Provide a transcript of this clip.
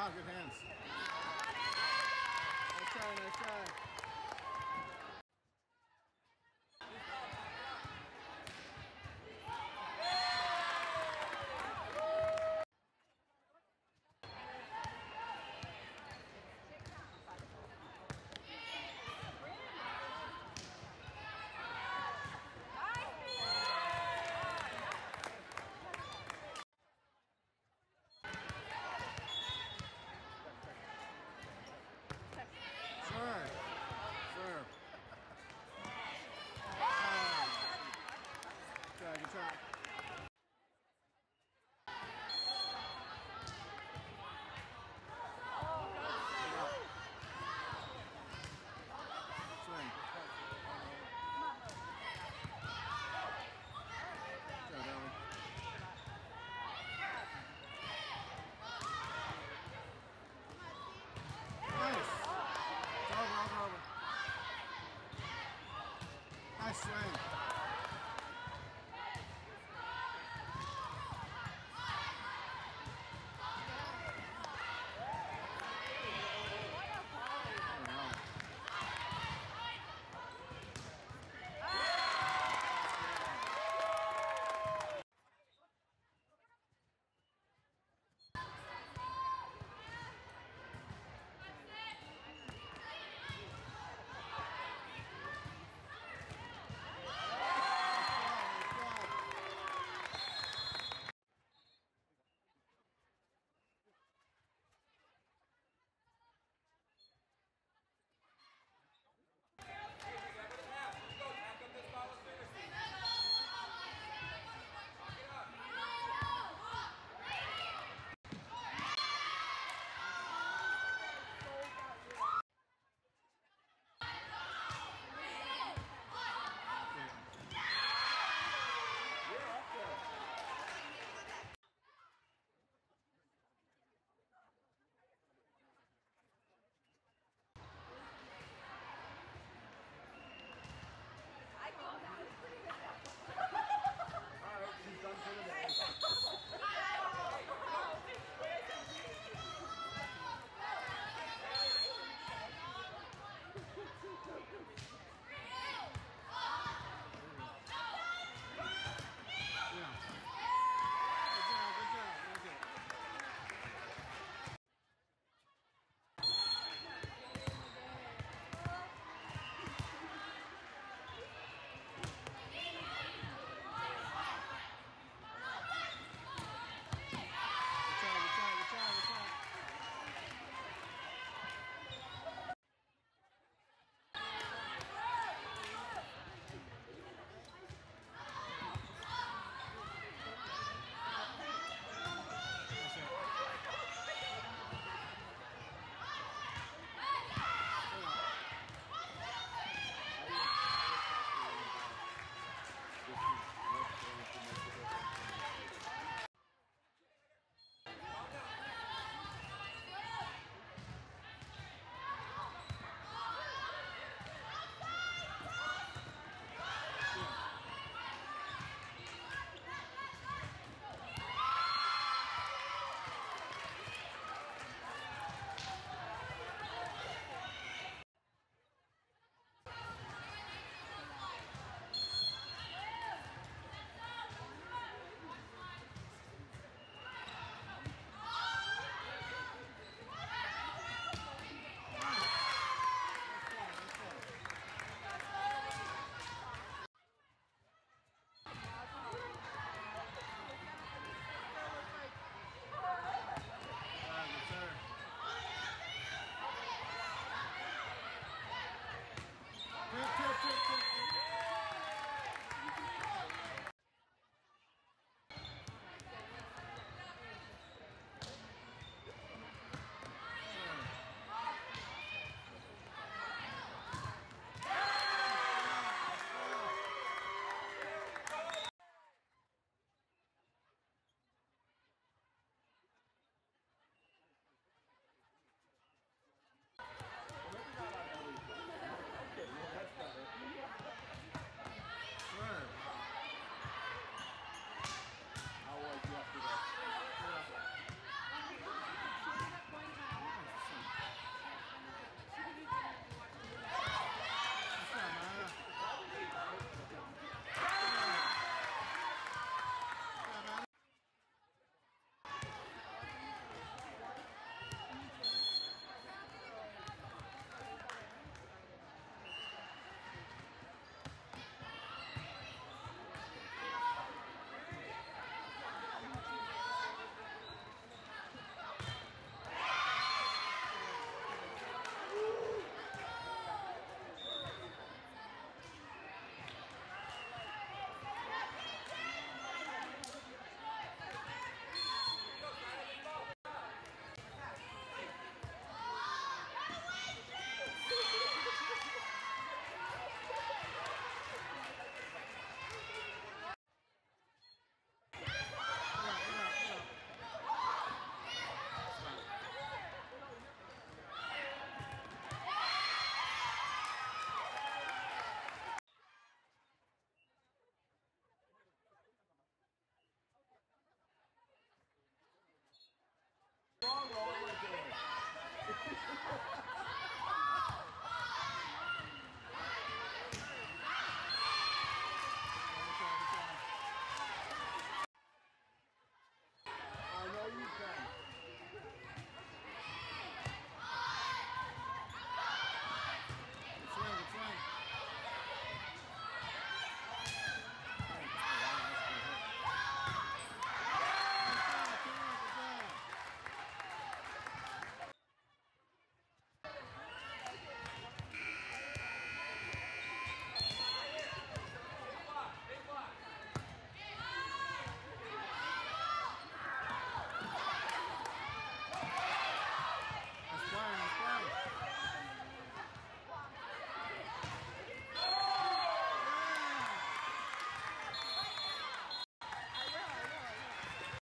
Wow, good hands. Nice try, nice try. swing.